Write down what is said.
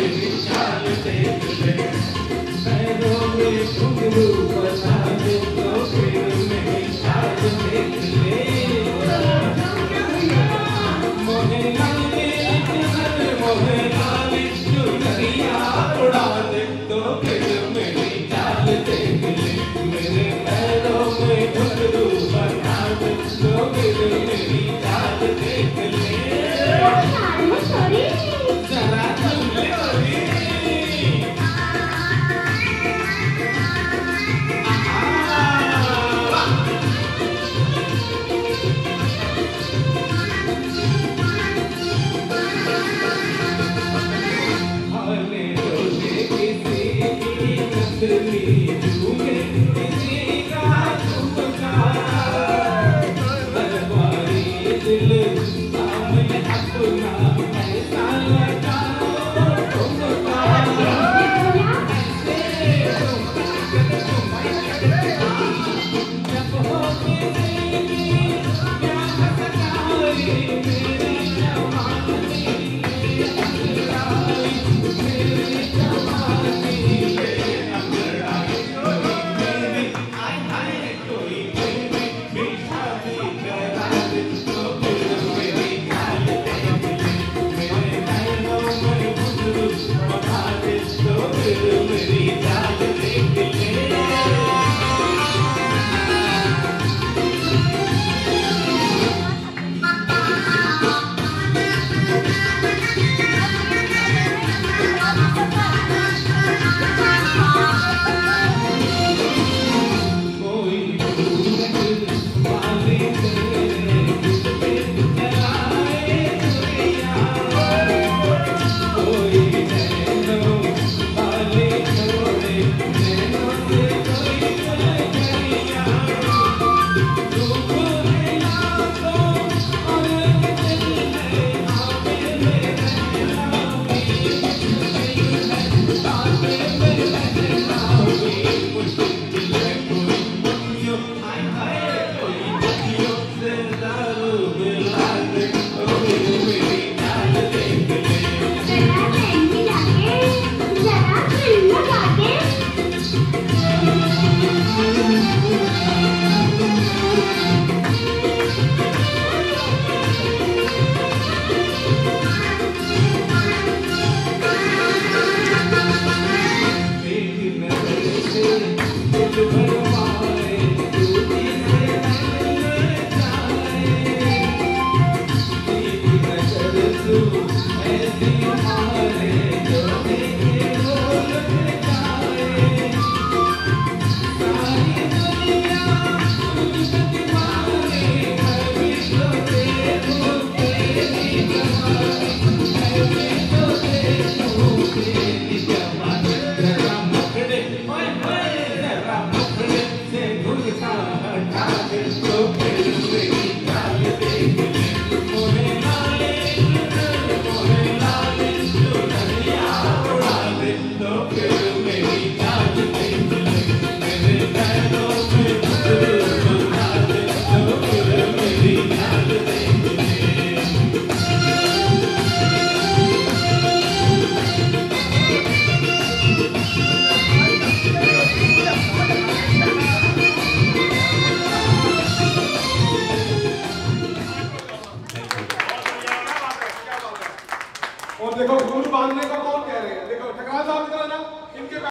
Feliz Natal. देखो झूठ बांधने को कौन कह रहे हैं? देखो ठकराल साहब इधर ना।